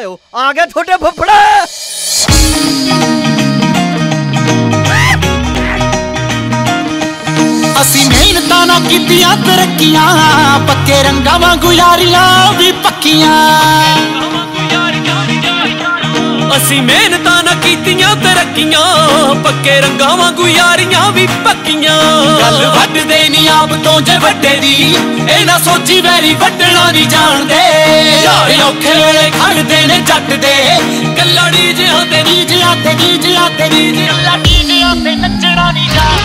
ਆਇਓ ਆ ਗਿਆ ਤੁਹਾਡੇ ਫੁੱਫੜਾ। ਅਸੀਂ ਮਿਹਨਤਾਂ ਨਾ ਕੀਤੀਆਂ ਤਰੱਕੀਆਂ ਪੱਕੇ ਰੰਗਾਂ ਵਾਂਗੂ ਯਾਰੀਆਂ ਵੀ ਪੱਕੀਆਂ। ਅਸੀਂ ਮਿਹਨਤਾਂ ਨਾ ਕੀਤੀਆਂ ਤਰੱਕੀਆਂ ਪੱਕੇ ਰੰਗਾਂ ਵਾਂਗੂ ਯਾਰੀਆਂ ਵੀ ਪੱਕੀਆਂ। ਗੱਲ ਵੱਢਦੇ ਨਹੀਂ ਆਪ ਤੋਂ ਜੇ ਵੱਡੇ ਦੀ ਇਹ ਨਾ ਸੋਚੀ ਵੈਰੀ ਵੱਢਣਾ ਨਹੀਂ ਜਾਣਦੇ ਔਖੇ ਵੇਲੇ ਖੜਦੇ ਨੇ ਜੱਟ ਦੇ ਕੱਲਾ ਡੀਜਿਆਂ ਤੇ ਡੀਜਿਆਂ ਤੇ ਡੀਜਿਆਂ ਤੇ ਡੀਜਿਆਂ ਡੀਜਿਆਂ ਤੇ ਨੱਚਣਾ ਨਹੀਂ ਜਾਣਦੇ